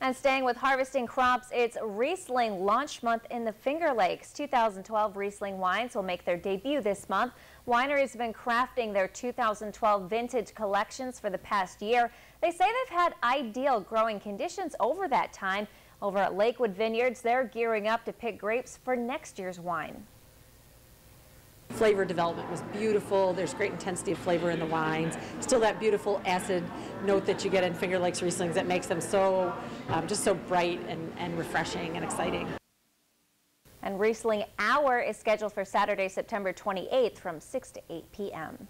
And staying with harvesting crops, it's Riesling launch month in the Finger Lakes. 2012 Riesling wines will make their debut this month. Wineries have been crafting their 2012 vintage collections for the past year. They say they've had ideal growing conditions over that time. Over at Lakewood Vineyards, they're gearing up to pick grapes for next year's wine flavor development was beautiful. There's great intensity of flavor in the wines. Still that beautiful acid note that you get in Finger Lakes Rieslings that makes them so, um, just so bright and, and refreshing and exciting. And Riesling Hour is scheduled for Saturday, September 28th from 6 to 8 p.m.